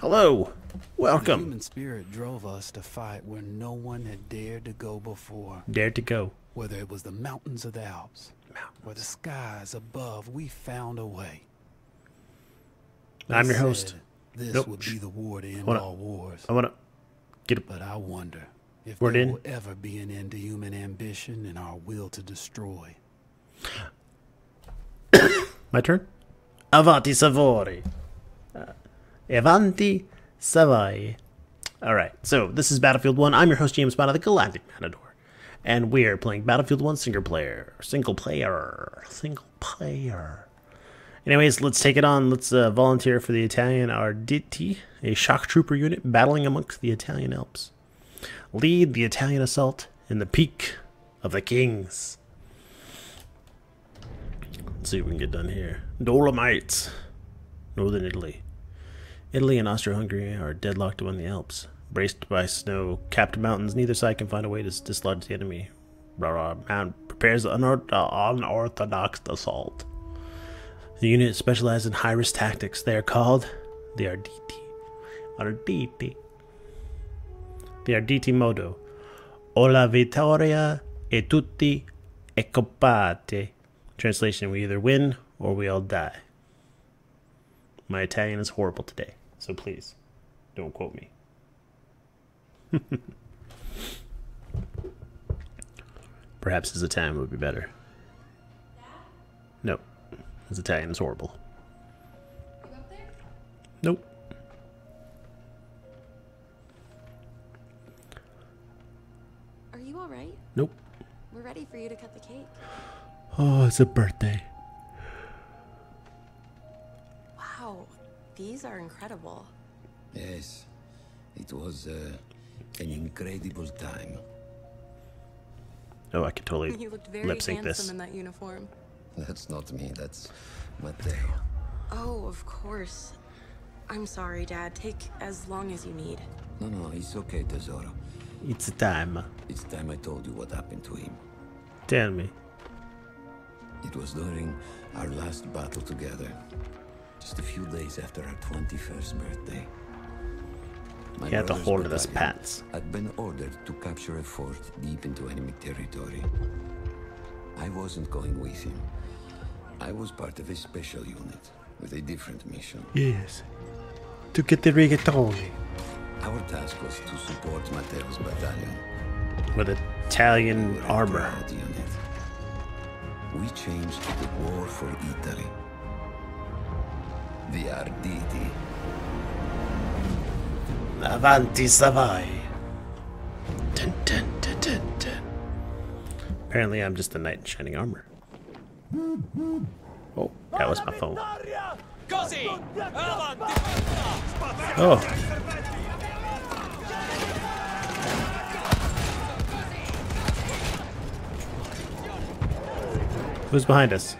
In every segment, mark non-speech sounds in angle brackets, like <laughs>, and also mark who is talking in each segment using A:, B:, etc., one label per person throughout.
A: Hello. Welcome.
B: The
A: Welcome.
B: human spirit drove us to fight where no one had dared to go before.
A: Dared to go.
B: Whether it was the mountains of the Alps, or the skies above, we found a way. They
A: I'm your host.
B: This
A: Nope.
B: would be the war to end
A: Hold on.
B: all wars.
A: I want to get a
B: But I wonder if
A: Word
B: there
A: in.
B: will ever be an end to human ambition and our will to destroy. <coughs>
A: My turn? Avanti Savoia. Avanti Savoia. Alright, so this is Battlefield 1. I'm your host, James Bond of the Galactic Matador. And we are playing Battlefield 1 single player. Single player. Single player. Anyways, let's take it on. Let's uh, volunteer for the Italian Arditi, a shock trooper unit battling amongst the Italian Alps. Lead the Italian assault in the peak of the kings. Let's see what we can get done here. Dolomites, northern Italy. Italy and Austro-Hungary are deadlocked among the Alps. Braced by snow-capped mountains, neither side can find a way to dislodge the enemy. Man prepares an uh, unorthodox assault. The unit specializes in high-risk tactics. They are called the Arditi. Arditi. The Arditi Modo. O la vittoria e tutti e coppate. Translation, we either win or we all die. My Italian is horrible today, so please, don't quote me. <laughs> Perhaps his Italian would be better. No, his Italian is horrible. You up there? Nope.
C: Are you all right?
A: Nope.
C: We're ready for you to cut the cake.
A: Oh, it's a birthday.
C: These are incredible.
D: Yes, it was uh, an incredible time.
A: Oh, I could totally
C: You looked very
A: lip sync
C: handsome
A: this.
C: in that uniform.
D: That's not me, that's Matteo.
C: Oh, of course. I'm sorry, Dad. Take as long as you need.
D: No, no, it's okay, Tesoro.
A: It's time.
D: It's time I told you what happened to him.
A: Tell me.
D: It was during our last battle together, just a few days after our 21st birthday. My
A: You have to hold
D: battalion
A: pats.
D: Had been ordered to capture a fort deep into enemy territory. I wasn't going with him. I was part of a special unit with a different mission.
A: Yes. To get the rigatoni.
D: Our task was to support Matteo's battalion.
A: With Italian
D: We
A: armor.
D: unit. We changed the war for Italy. The Arditi.
A: Avanti Savoia. Dun, dun, dun, dun, dun. Apparently, I'm just a knight in shining armor. Oh, that was my phone. Oh. Who's behind us?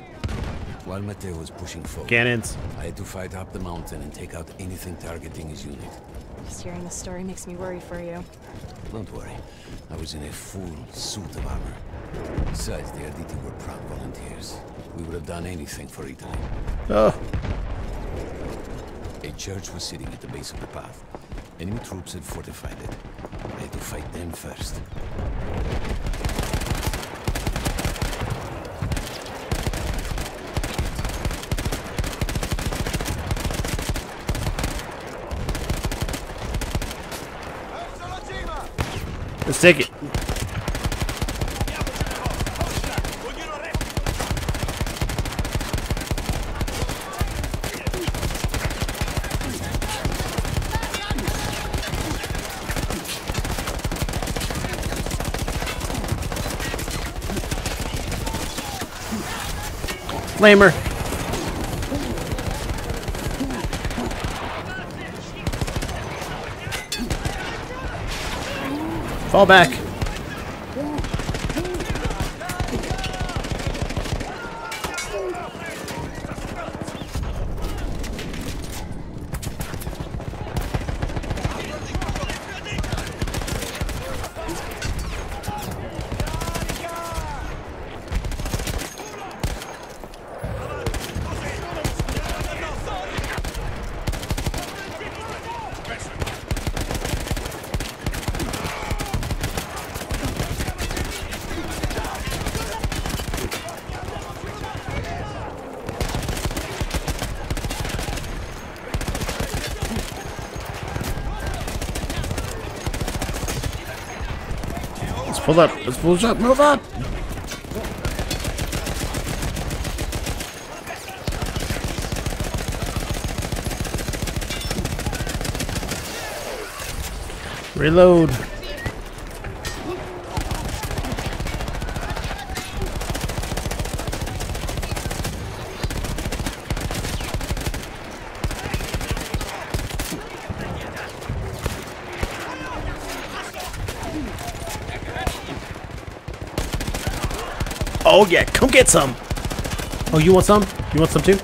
D: While Matteo was pushing forward,
A: Cannons.
D: I had to fight up the mountain and take out anything targeting his unit.
C: Just hearing the story makes me worry for you.
D: Don't worry, I was in a full suit of armor. Besides, the Arditi were proud volunteers. We would have done anything for Italy.
A: Oh.
D: A church was sitting at the base of the path. Enemy troops had fortified it. I had to fight them first.
A: Let's take it. Flamer. Fall back. Hold up. Let's pull up. Move up. Reload. Oh yeah, come get some. Oh, you want some? You want some too?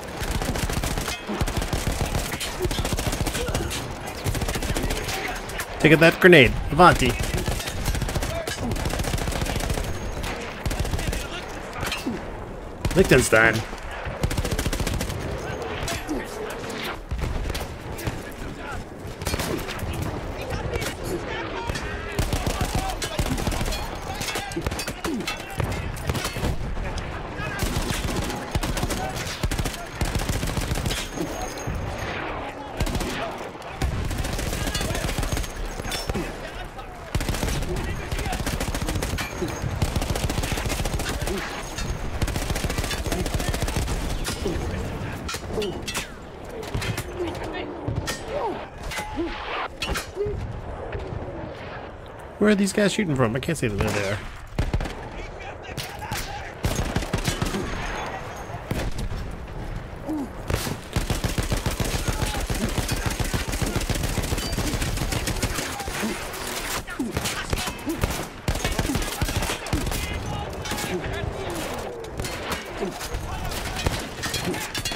A: Take that grenade. Avanti. Liechtenstein. Where are these guys shooting from? I can't see them. There they are.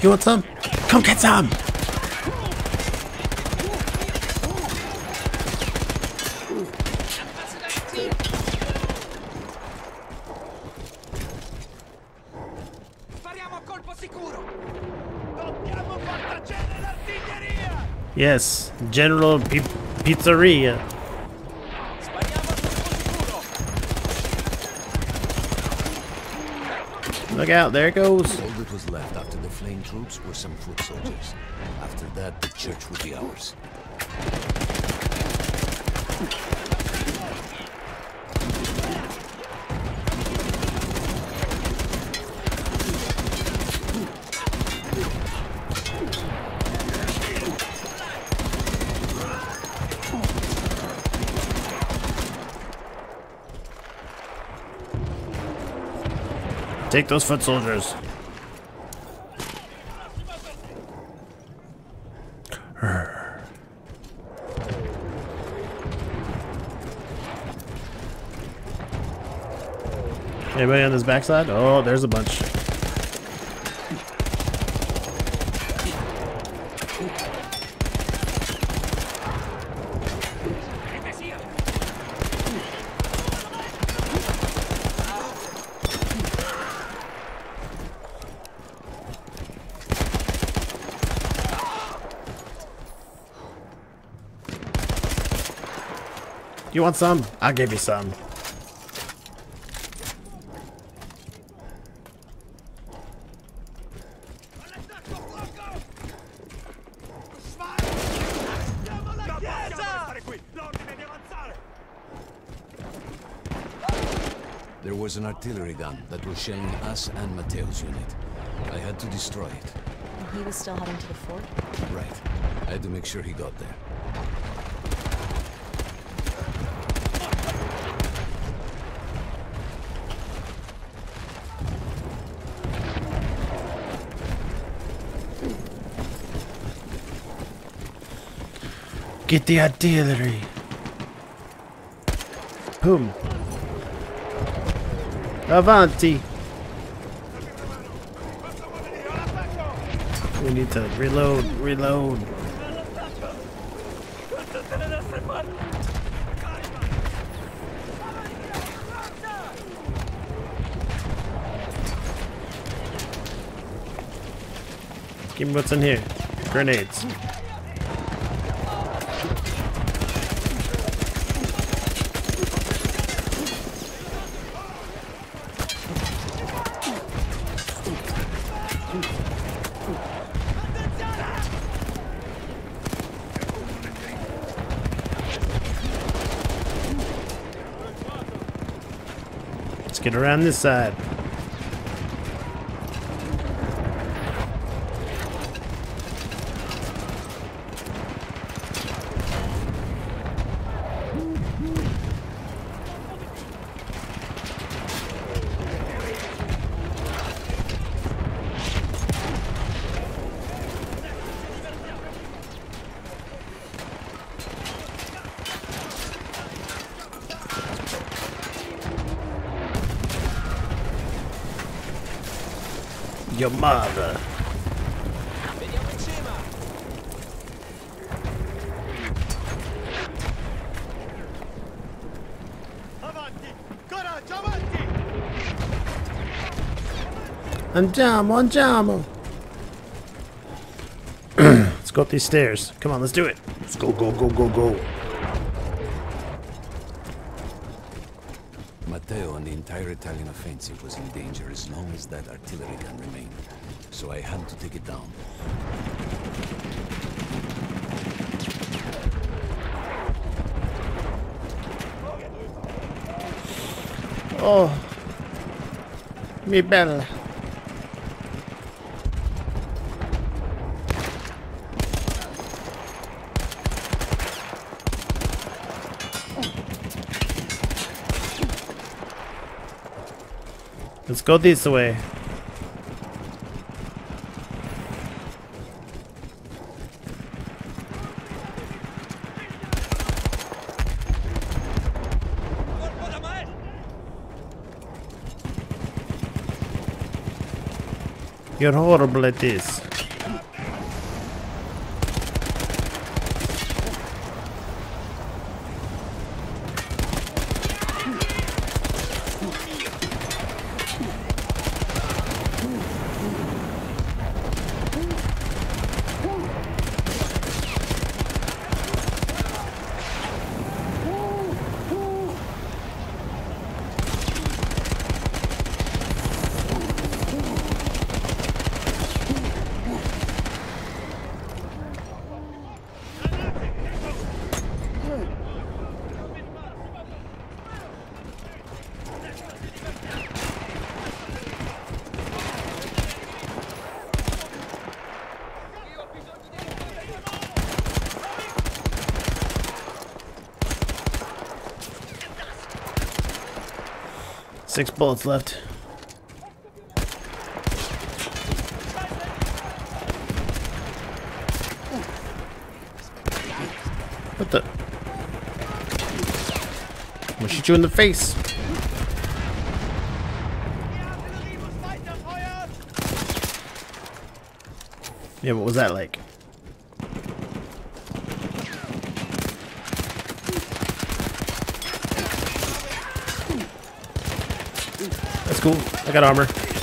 A: You want some? Come get some! Yes, General P Pizzeria. Look out, there it goes.
D: All that was left after the flame troops were some foot soldiers. After that, the church would be ours.
A: Take those foot soldiers. Anybody on this backside? Oh, there's a bunch. You want some? I'll give you some.
E: Non possiamo restare qui! L'ordine di avanzare!
D: There was an artillery gun that was shelling us and Matteo's unit. I had to destroy it.
F: He was still heading to the fort.
D: Right. I had to make sure he got there.
A: Get the artillery. Boom. Avanti. We need to reload, reload. Give me what's in here. Grenades. Get around this side. Your mother.
E: Avanti! Coraggio, avanti!
A: Andiamo, andiamo. let's go up these stairs. Come on, let's do it. Let's go, go, go, go, go.
D: Matteo and the entire Italian offensive was in danger as long as that artillery gun remained. So I had to take it down.
A: Oh. Mi bella. Go this way. You're horrible at this. Six bullets left. What the? I'm gonna shoot you in the face. Yeah, what was that like? Cool. I got armor.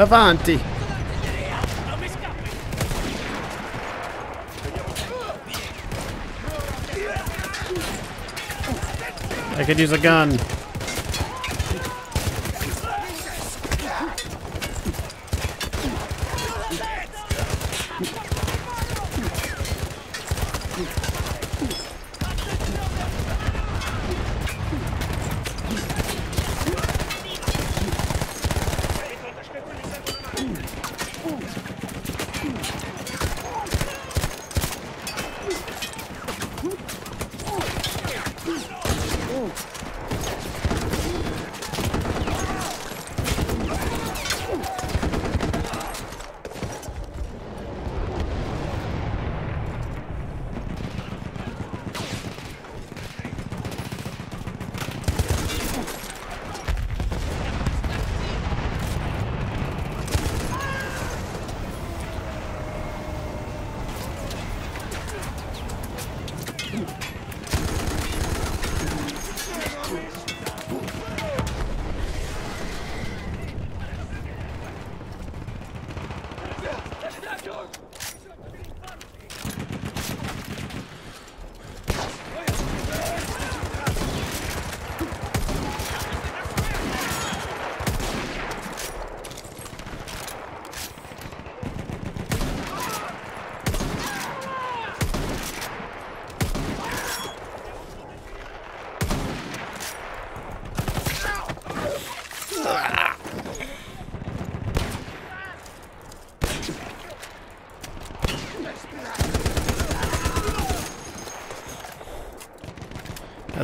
A: Avanti. I could use a gun.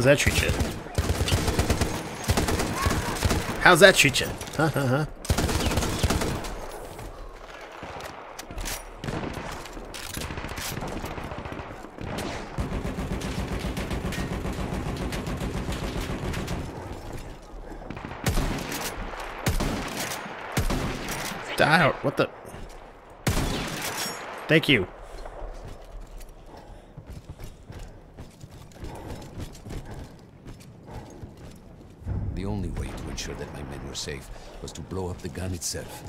A: That treat you? How's that treat you? Huh, huh, huh. Die out. What the? Thank you.
D: The gun itself.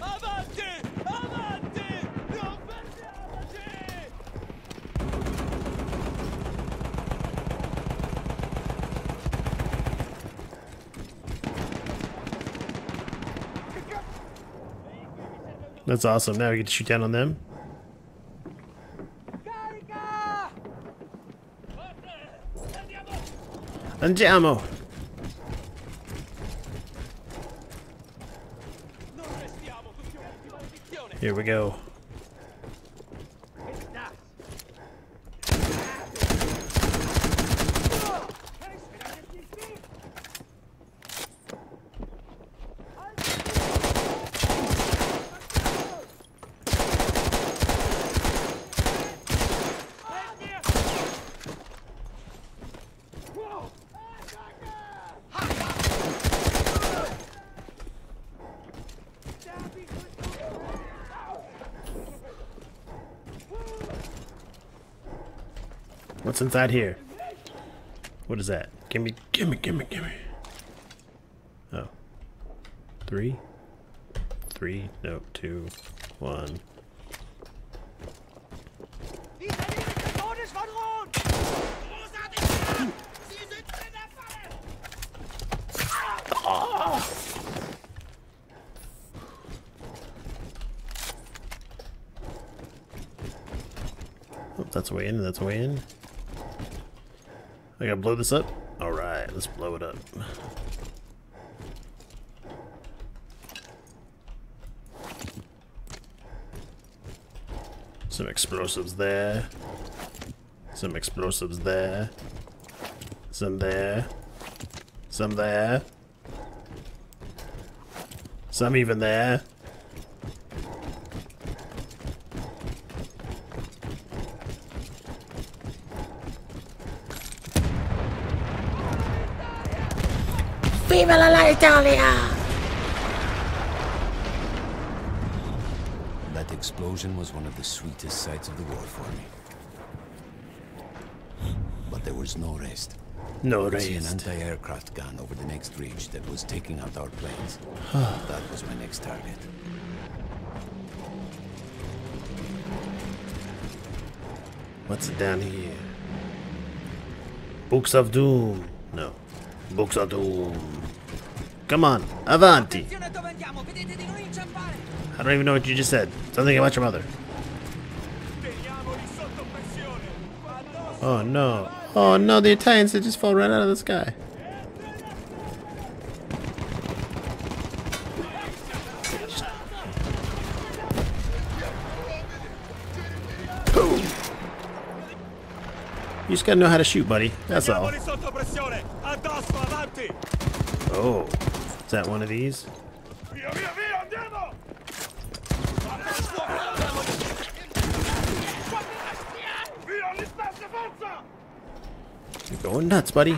E: Avanti! Avanti! Non fermiamoci!
A: That's awesome. Now we get to shoot down on them.
E: Carica! Andiamo!
A: Here we go. Inside here? What is that? Gimme, gimme, gimme, gimme. Oh. Three? Three? No, two, one. Oh, that's a way in, that's a way in. I gotta blow this up? Alright, let's blow it up. Some explosives there. Some explosives there. Some there. Some there. Some even there. Viva la Italia!
D: That explosion was one of the sweetest sights of the war for me. But there was no rest.
A: No
D: I could see an anti-aircraft gun over the next ridge that was taking out our planes. <sighs> that was my next target.
A: What's down here? Books of Doom. No. Doom. Come on, avanti. I don't even know what you just said. Something about your mother. Oh no. Oh no, the Italians, they just fall right out of the sky. You just gotta know how to shoot, buddy. That's all.
E: Teniamoli sotto pressione! Addosso, avanti!
A: Oh. Is that one of these? You're going nuts, buddy.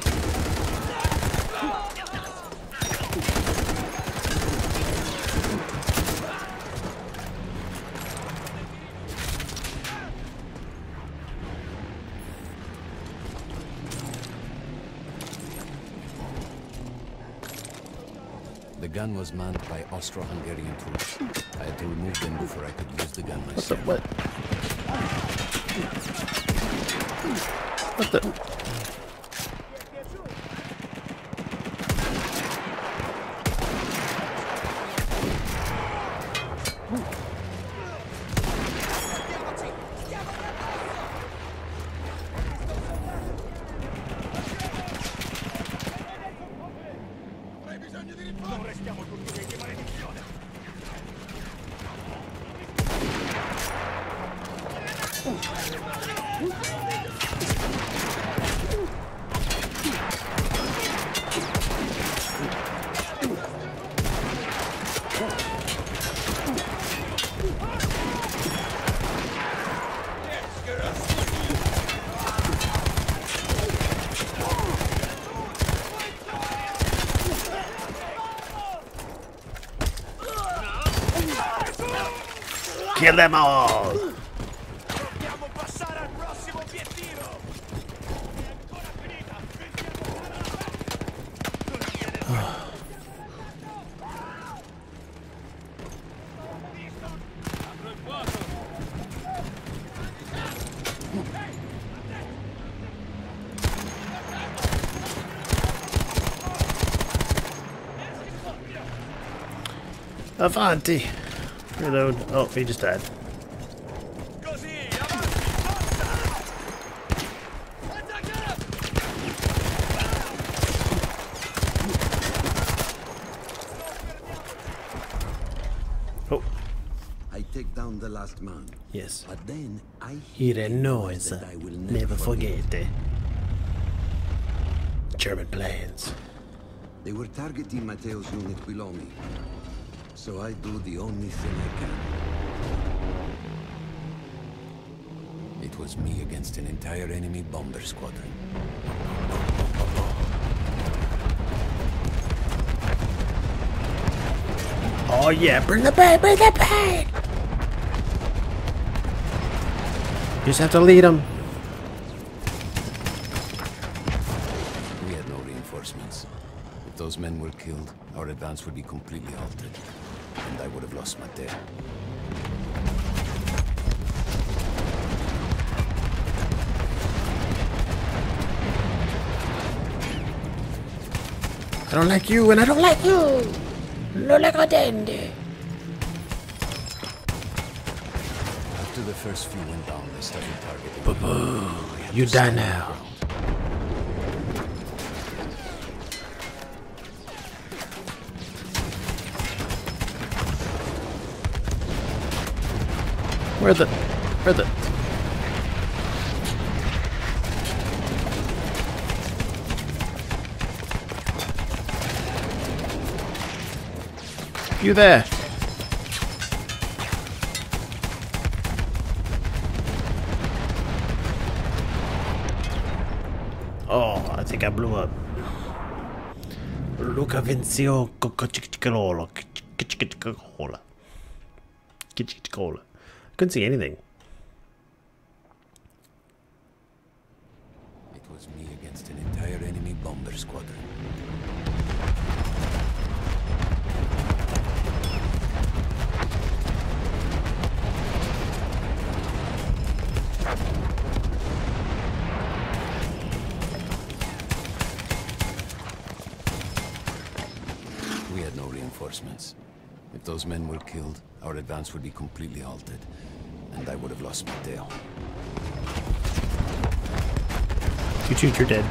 D: The gun was manned by Austro-Hungarian troops. I had to remove them before I could use the gun
A: What the
D: myself.
A: what? What the? Them all!
E: Dobbiamo passare al prossimo obiettivo! È ancora finita!
A: Avanti! Reload. Oh, he just died.
E: Così, avanti! Forza!
A: Oh,
G: I take down the last man.
A: yes.
G: But then I Hear
A: a noise.
G: that I will
A: Never forget it. German planes.
G: They were targeting Matteo's unit below me. So I do the only thing I can.
D: It was me against an entire enemy bomber squadron.
A: Oh yeah, bring the pain, bring the pain! You just have to lead them.
D: We had no reinforcements. If those men were killed, our advance would be completely halted. And I would have lost Matteo.
A: I don't like you and I don't like you! No like attende.
D: After the first few went down, they started targeting. Boo-boo!
A: You die now. Where the... Where the... You there? Oh, I think I blew up. Luca Vincio Coca-Cola. Coca-Cola. Couldn't see anything.
D: It was me against an entire enemy bomber squadron. We had no reinforcements. If those men were killed, our advance would be completely halted. And I would have lost Matteo.
A: You shoot, you're dead.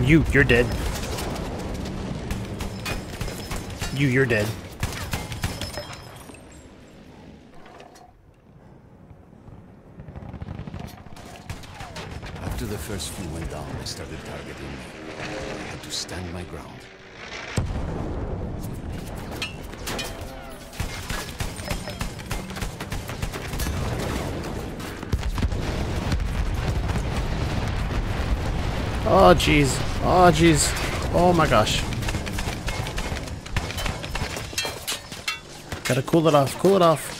A: You, you're dead. You, you're dead.
D: After the first few went down, they started targeting me. I had to stand my ground.
A: Oh, jeez. Oh, jeez. Oh, my gosh. Gotta cool it off. Cool it off.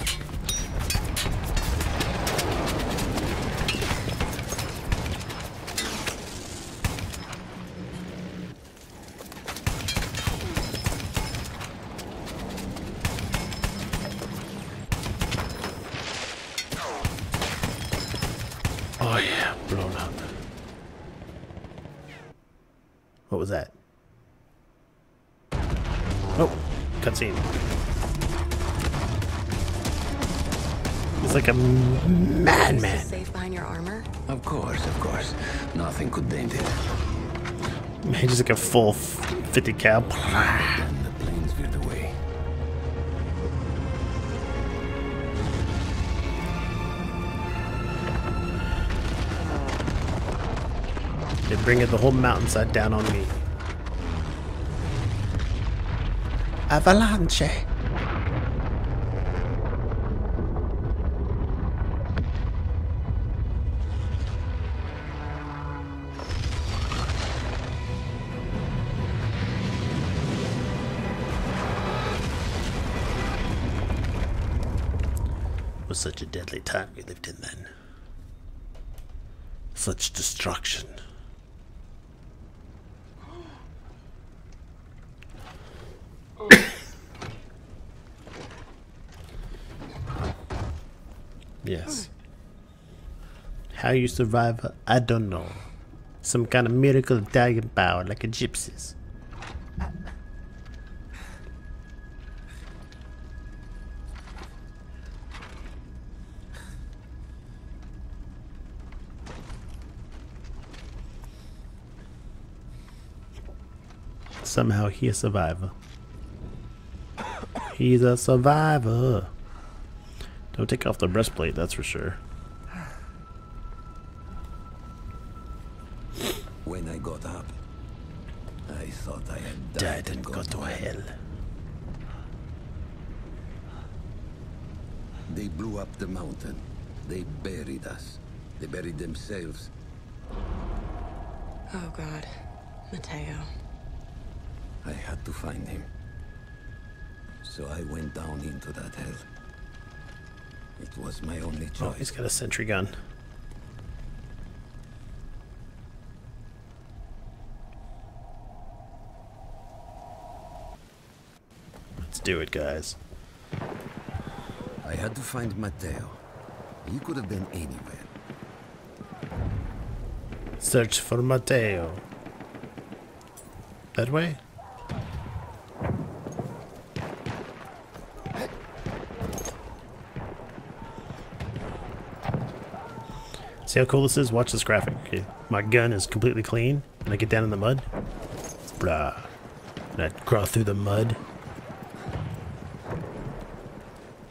A: 50 cal.
D: And the planes veered away.
A: They bring the whole mountainside down on me. Avalanche. Was such a deadly time we lived in then. Such destruction. yes. How you survive, I don't know. Some kind of miracle Italian power like a gypsies. Somehow he a survivor. He's a survivor. Don't take off the breastplate, that's for sure.
D: When I got up, I thought I had died,
A: Died and go to hell.
D: They blew up the mountain. They buried us. They buried themselves.
C: Oh god. Matteo.
D: I had to find him. So I went down into that hell. It was my only choice.
A: Oh,
D: choice.
A: he's got a sentry gun. Let's do it, guys.
D: I had to find Matteo. He could have been anywhere.
A: Search for Matteo. That way? See how cool this is? Watch this graphic. Okay. My gun is completely clean, and I get down in the mud. Blah. And I crawl through the mud.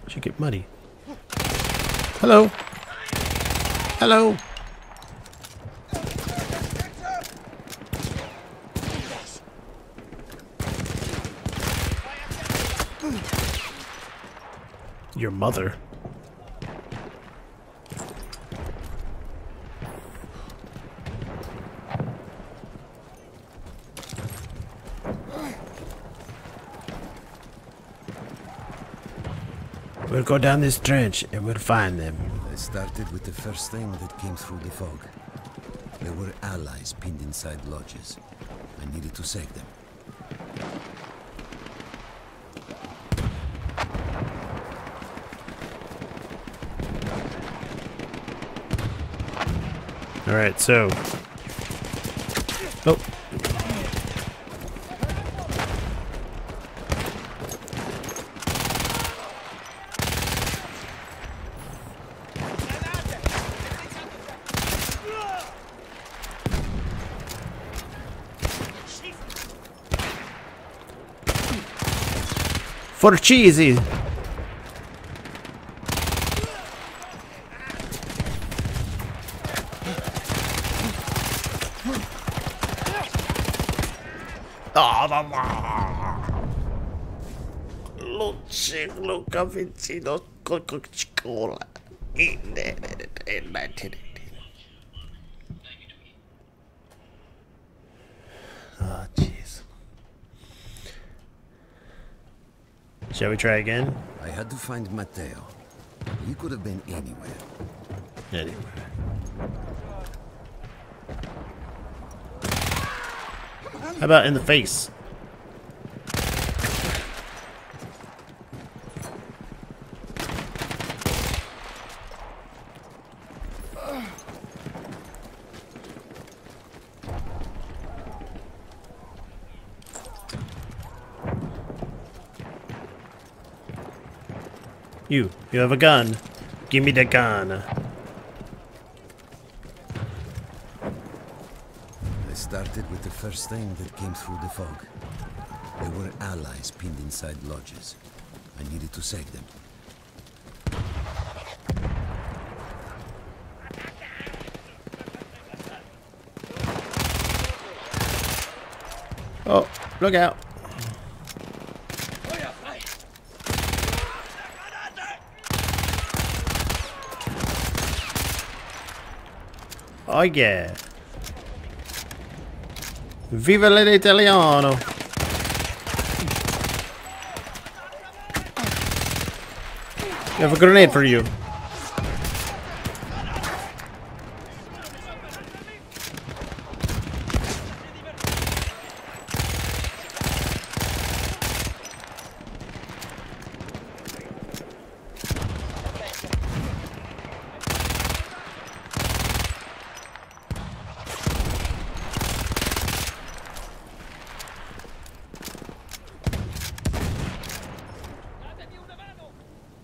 A: Should get muddy. Hello. Hello. Your mother. Go down this trench and we'll find them.
D: I started with the first thing that came through the fog. There were allies pinned inside lodges. I needed to save them.
A: Alright, so. For cheesy. Luce, Luca Vincino, Coca-Cola. In 1918. Oh, jeez. Shall we try again?
D: I had to find Matteo. He could have been anywhere.
A: Anywhere. How about in the face? You, you have a gun. Give me the gun.
D: I started with the first thing that came through the fog. There were allies pinned inside lodges. I needed to save them.
A: Oh, look out. Oh yeah. Viva l'Italiano. We have a grenade for you.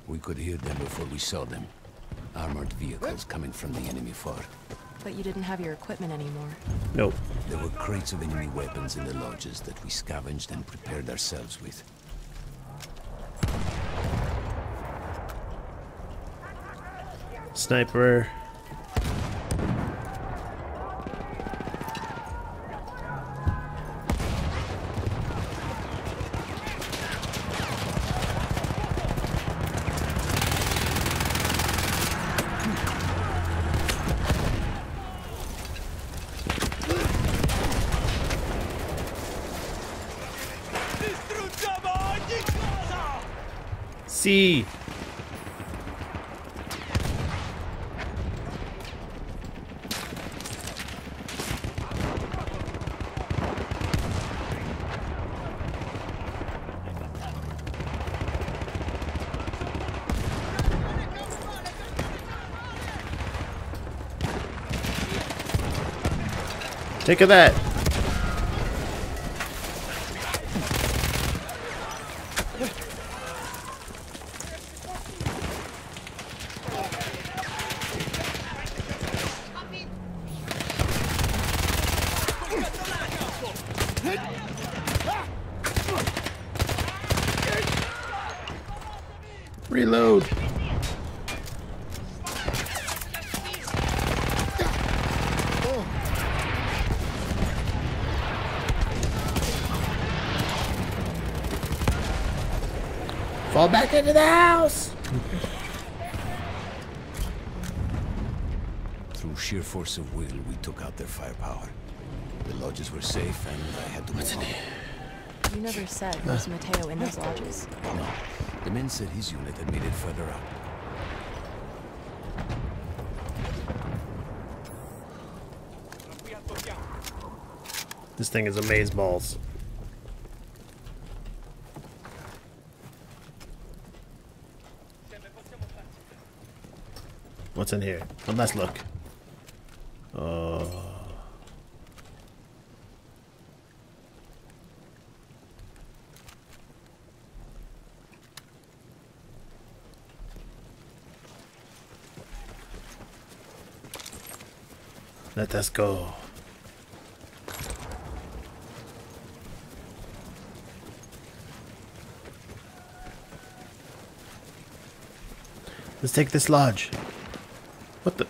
D: We could hear them before we saw them. Armored vehicles coming from the enemy fort.
F: But you didn't have your equipment anymore.
A: Nope.
D: Of enemy weapons in the lodges that we scavenged and prepared ourselves with.
A: Sniper. C. Take of that. Reload. Fall back into the house.
D: Through sheer force of will, we took out their firepower. The lodges were safe, and I had to move on.
F: You never said was Matteo in those lodges.
D: No, the men said his unit had made it further up.
A: This thing is amaze balls. What's in here? One last look. Oh. Let us go. Let's take this lodge. What the?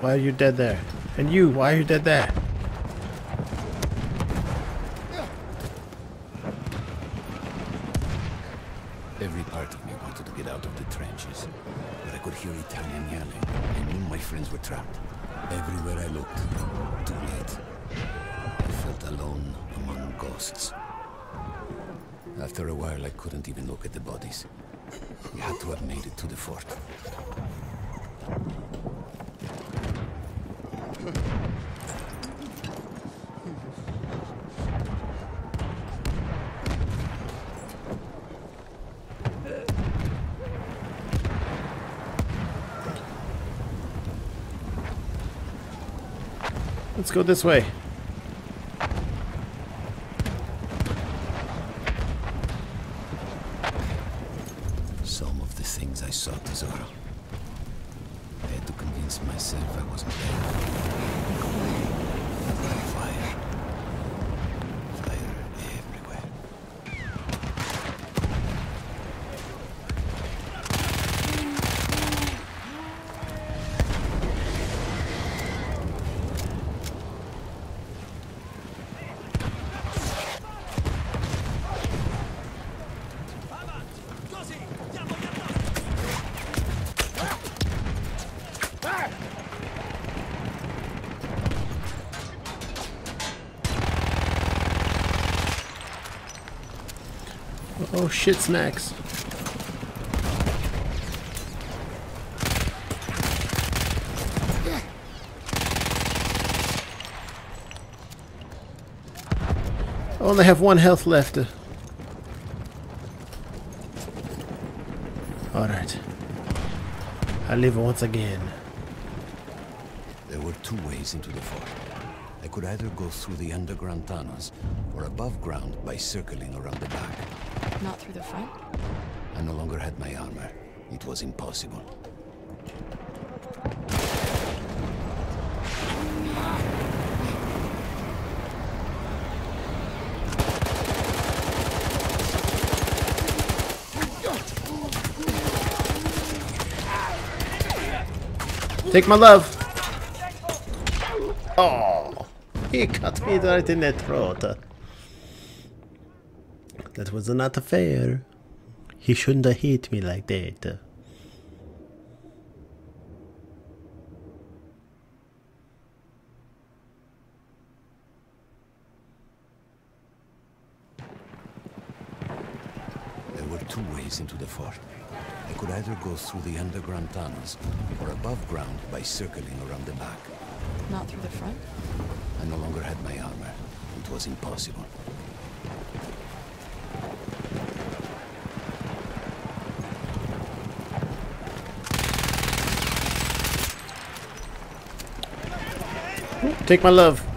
A: Why are you dead there? And you, why are you dead there?
D: Couldn't even look at the bodies. We had to have made it to the fort.
A: Let's go this way.
D: Some of the things I saw, Tesoro. I had to convince myself I wasn't there. Fire. Fire everywhere.
A: Oh shit, snacks. I only have one health left. Alright. I live once again.
D: There were two ways into the fort. I could either go through the underground tunnels, or above ground by circling around the back.
F: Not through the front?
D: I no longer had my armor. It was impossible.
A: Take my love. Oh, he cut me right in the throat. That was not fair. He shouldn't have hit me like that.
D: There were two ways into the fort. I could either go through the underground tunnels, or above ground by circling around the back.
F: Not through the front?
D: I no longer had my armor. It was impossible.
A: Take my love.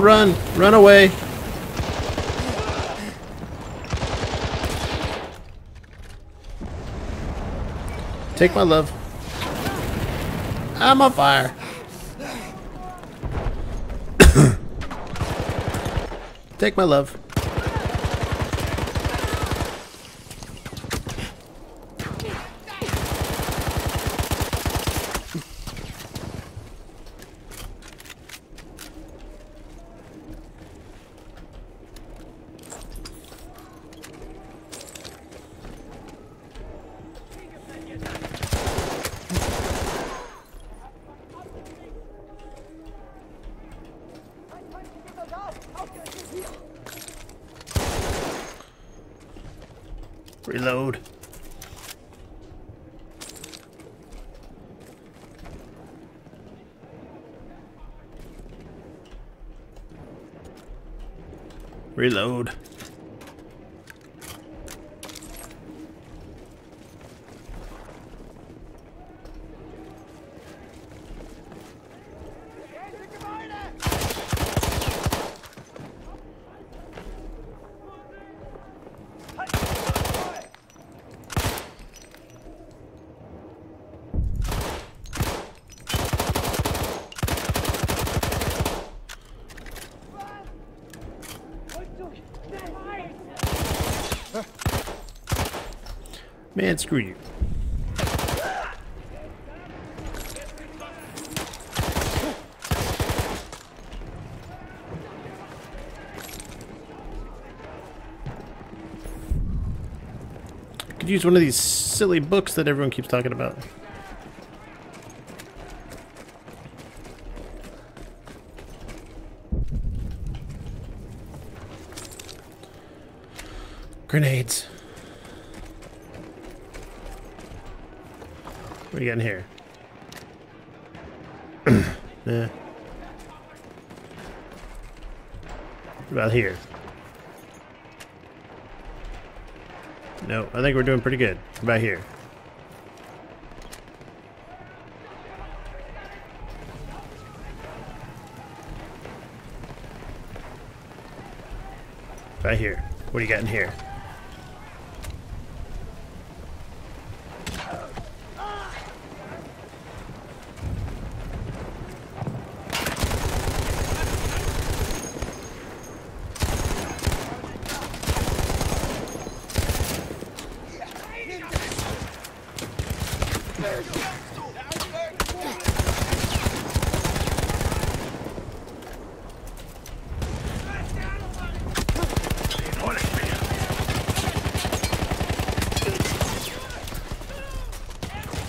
A: Run! Run away! Take my love. I'm on fire. <coughs> Take my love. Reload. Reload. Man, screw you. Could use one of these silly books that everyone keeps talking about. Grenades. Got in here? <clears throat> yeah. About here? No, I think we're doing pretty good. What about here? Right here. What do you got in here?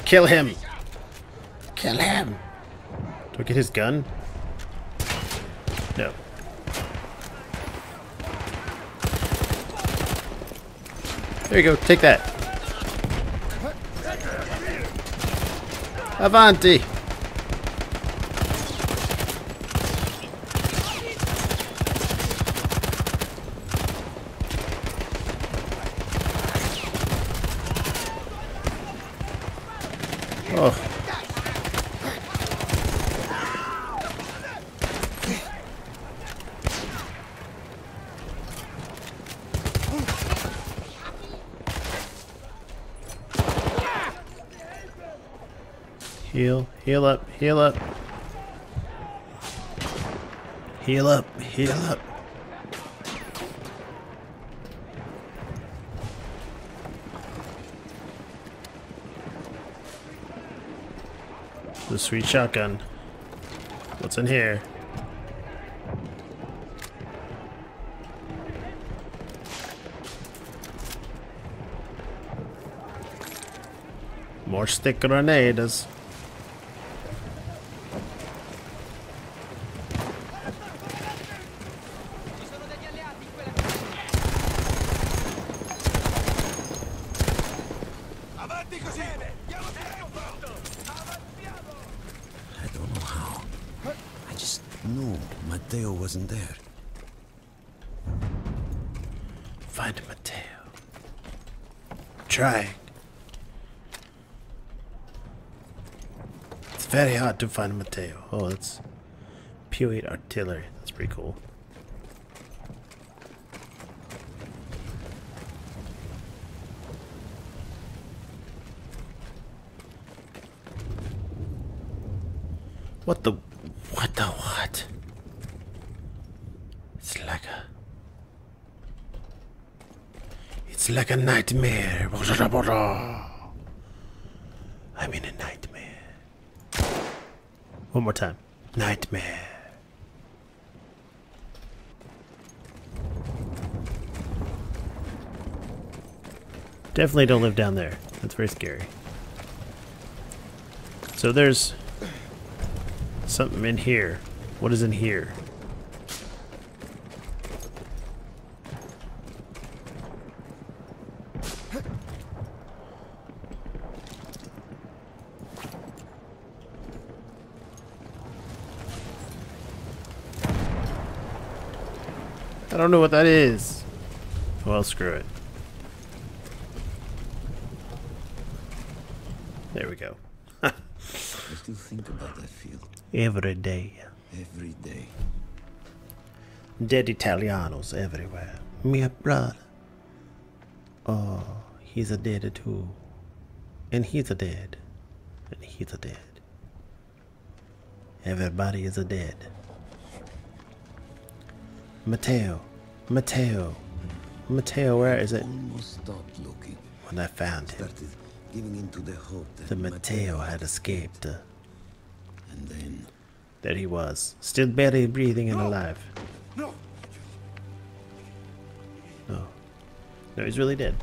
A: Kill him! Kill him! Do I get his gun? No. There you go, take that. Avanti! Oh. Heal, up, heal up. Heal up, heal up. The sweet shotgun. What's in here? More stick grenades.
E: Avanti così! Diamo tempo!
D: I don't know how. I just knew Matteo wasn't there.
A: Find Matteo. Trying. To find Matteo. Oh, that's P8 artillery. That's pretty cool. What the what the what? It's like a It's like a nightmare. I'm in a nightmare. One more time. Nightmare. Definitely don't live down there. That's very scary. So there's something in here. What is in here? I don't know what that is. Well, screw it. There we go.
G: I still think about that field
A: Every day.
G: every day.
A: Dead Italianos everywhere. My brother. Oh, he's a dead too. And he's a dead. And he's a dead. Everybody is a dead. Matteo. Mateo, Matteo, where is it?
G: Almost stopped looking.
A: When I found him,
G: Started giving into the hope that
A: the Matteo had escaped. uh,
G: And then
A: There he was, still barely breathing and alive.
E: No!
A: No. No, he's really dead.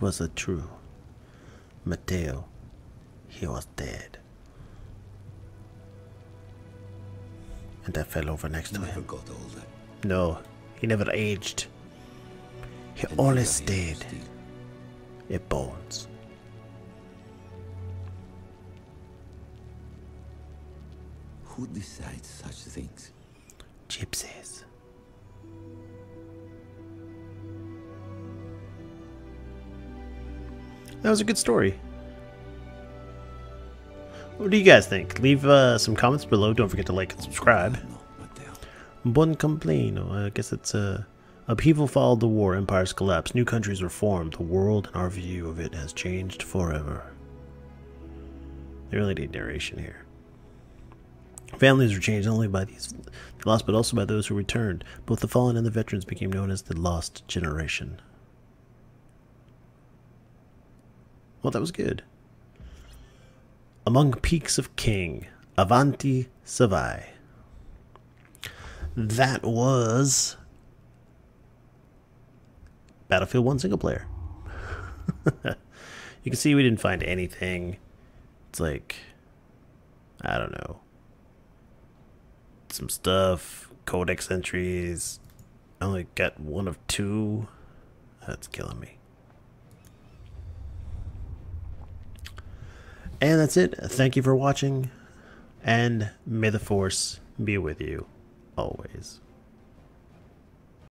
A: It was a true Matteo. He was dead. And I fell over next to him.
G: got older.
A: No, he never aged. He
G: And
A: always stayed a bones.
G: Who decides such things?
A: Gypsies. That was a good story. What do you guys think? Leave uh, some comments below. Don't forget to like and subscribe. Bon compleno. I guess it's uh, upheaval followed the war. Empires collapsed. New countries were formed. The world and our view of it has changed forever. They really need narration here. Families were changed only by these the lost, but also by those who returned. Both the fallen and the veterans became known as the Lost Generation. Well, that was good. Among Peaks of King, Avanti Savoia. That was Battlefield 1 single player. <laughs> you can see we didn't find anything. It's like, I don't know. Some stuff, codex entries. I only got one of two. That's killing me. And that's it. Thank you for watching. And may the force be with you always.